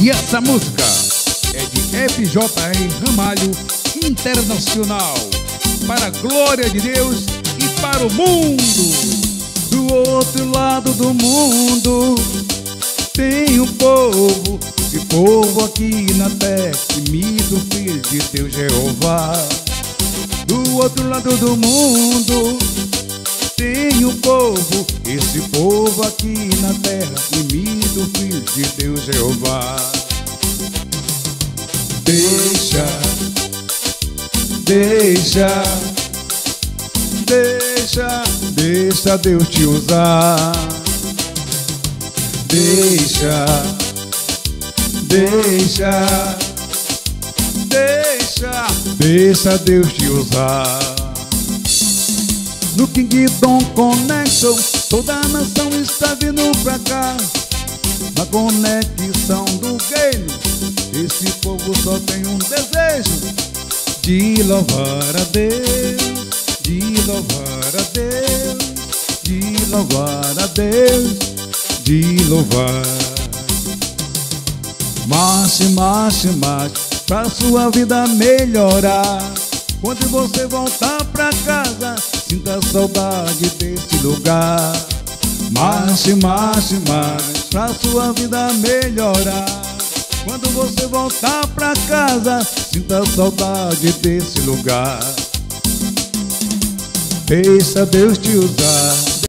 E essa música é de FJR Ramalho Internacional para a glória de Deus e para o mundo. Do outro lado do mundo tem um povo, e povo aqui na terra, imita o Filho de Deus Jeová. Do outro lado do mundo tem um povo, esse povo aqui na terra, imita o Filho de Deus Jeová. Deixa, deixa, deixa, deixa Deus te usar. Deixa, deixa, deixa, deixa Deus te usar. No Kingdom Connection, toda a nação está vindo pra cá. Na conexão do reino, esse povo só tem um desejo de louvar a Deus, de louvar a Deus, de louvar a Deus, de louvar. Marche, marche, marche, pra sua vida melhorar. Quando você voltar pra casa, sinta saudade desse lugar. Marche, marche, marche, pra sua vida melhorar. Quando você voltar pra casa, sinta saudade desse lugar. Deixa Deus te usar.